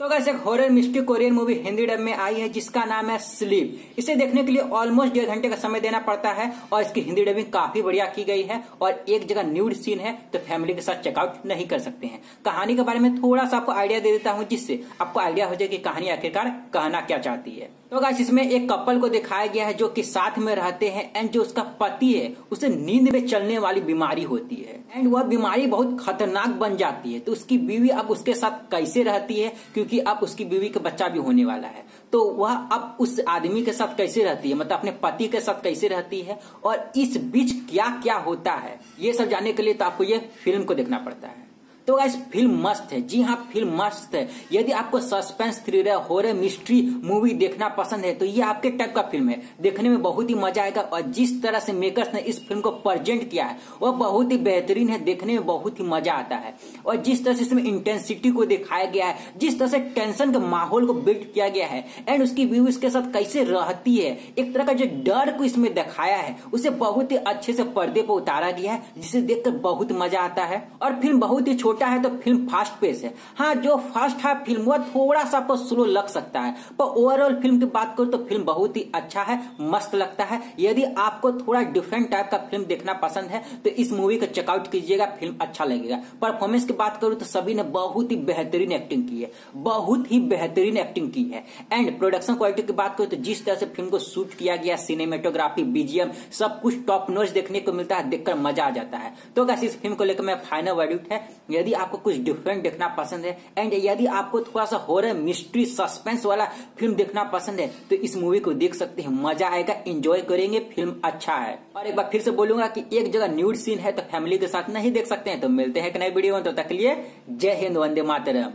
तो कैसे एक horror mystery Korean movie Hindi dub में आई है, जिसका नाम है स्लीप इसे देखने के लिए ऑलमोस्ट डेढ़ घंटे का समय देना पड़ता है और इसकी हिंदी डबिंग काफ़ी बढ़िया की गई है और एक जगह न्यूड सीन है तो फैमिली के साथ चेकआउट नहीं कर सकते हैं। कहानी के बारे में थोड़ा सा आपको आइडिया दे देता हूँ, जिससे आपको आइडिया हो जाए कि कहानी आखिरकार कहना क्या चाहती है। तो गाइस इसमें एक कपल को दिखाया गया है जो कि साथ में रहते हैं एंड जो उसका पति है, उसे नींद में चलने वाली बीमारी होती है। एंड वह बीमारी बहुत खतरनाक बन जाती है तो उसकी बीवी अब उसके साथ कैसे रहती है क्योंकि अब उसकी बीवी का बच्चा भी होने वाला है। तो वह अब उस आदमी के साथ कैसे रहती है? मतलब अपने पति के साथ कैसे रहती है? और इस बीच क्या क्या होता है? ये सब जानने के लिए तो आपको ये फ़िल्म को देखना पड़ता है। तो गाइस फ़िल्म मस्त है। जी हाँ फ़िल्म मस्त है। यदि आपको suspense thriller horror mystery movie देखना पसंद है तो ये आपके टाइप का फ़िल्म है। देखने में बहुत ही मज़ा आएगा और जिस तरह से मेकर्स ने इस फ़िल्म को प्रेजेंट किया है वह बहुत ही बेहतरीन है। देखने में बहुत ही मज़ा आता है। और जिस तरह से इसमें इंटेंसिटी को दिखाया गया है, जिस तरह से टेंशन के माहौल को बिल्ड किया गया है एंड उसकी व्यू इसके साथ कैसे रहती है, एक तरह का जो डर को इसमें दिखाया है, उसे बहुत ही अच्छे से पर्दे पर उतारा गया है, जिसे देखकर बहुत मज़ा आता है। और फ़िल्म बहुत ही छोटा है तो फ़िल्म फास्ट पेस है। हाँ जो फास्ट है, फ़िल्म वह थोड़ा सा आपको स्लो लग सकता है। पर ओवरऑल फ़िल्म की बात करूँ तो फ़िल्म बहुत ही अच्छा है, मस्त लगता है। यदि आपको थोड़ा डिफरेंट टाइप का फ़िल्म देखना पसंद है तो इस मूवी को चेकआउट कीजिएगा फ़िल्म अच्छा लगेगा। परफॉर्मेंस की बात करूँ तो सभी ने बहुत ही बेहतरीन एक्टिंग की है। बहुत ही बेहतरीन एक्टिंग की है। एंड प्रोडक्शन क्वालिटी की बात करूँ तो जिस तरह से फ़िल्म को शूट किया गया सिनेमेटोग्राफी बीजीएम सब कुछ टॉप नोच देखने को मिलता है, देखकर मज़ा आ जाता है। तो कैसे इस फ़िल्म को लेकर मैं फाइनल वर्ड्यूट है। यदि आपको कुछ डिफरेंट देखना पसंद है एंड यदि आपको थोड़ा सा हॉरर मिस्ट्री सस्पेंस वाला फ़िल्म देखना पसंद है तो इस मूवी को देख सकते हैं। मज़ा आएगा एंजॉय करेंगे फ़िल्म अच्छा है। और एक बार फिर से बोलूँगा कि एक जगह न्यूड सीन है तो फैमिली के साथ नहीं देख सकते हैं। तो मिलते हैं एक नए वीडियो में तो तक लिए जय हिंद, वंदे मातरम।